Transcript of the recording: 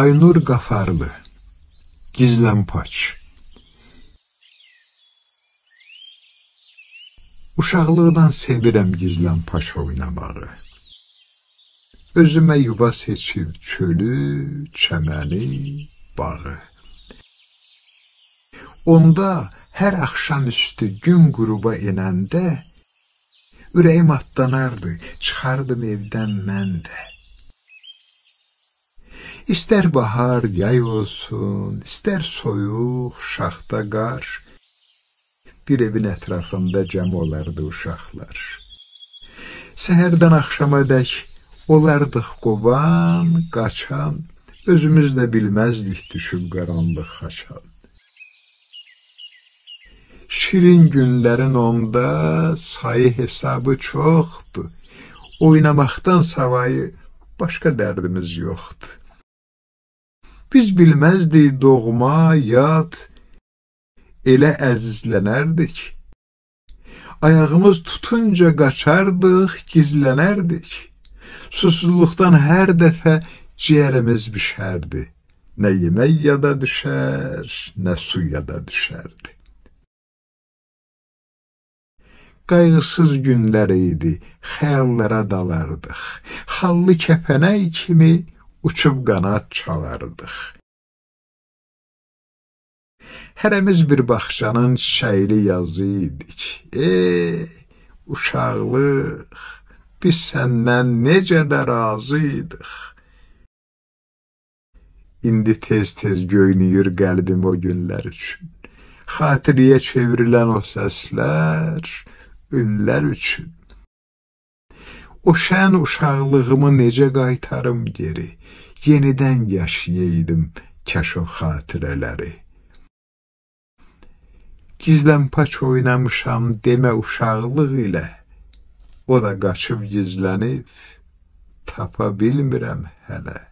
Aynur Qafarlı Gizlənpaç Uşaqlıqdan sevirəm gizlənpaç oynamağı. Özümə yuva seçib çölü, çəməni, bağı. Onda hər axşam üstü gün qüruba enəndə ürəyim atlanardı, çıxardım evdən mən də. İstər bahar, yay olsun, istər soyuq, şaxta qar, bir evin ətrafında cəm olardı uşaqlar. Səhərdən axşama dək olardıq qovan, qaçan, özümüz də bilməzdik düşüb qaranlıq xaçan. Şirin günlərin onda sayı hesabı çoxdur. Oynamaqdan savayı başqa dərdimiz yoxdur. Biz bilməzdik doğma, yad, elə əzizlənərdik. Ayağımız tutunca qaçardıq, gizlənərdik. Susuzluqdan hər dəfə ciyərimiz bişərdi. Nə yemək yada düşər, nə su yada düşərdi. Qayğısız günlər idi, xəyallara dalardıq. Xallı kəpənək kimi uçub qanad çalardıq. Hərəmiz bir bağçanın çiçəkli yazı idik. Ey, uşaqlıq, biz səndən necə də razı idik. İndi tez-tez göynüyür qəlbim o günlər üçün. Xatiriyə çevrilən o səslər, ünlər üçün. O şən uşaqlığımı necə qaytarım geri? Yenidən yaşayaydım kaş o xatirələri. Gizlənpaç oynamışam demə uşaqlıq ilə. O da qaçıb gizlənib tapa bilmirəm hələ.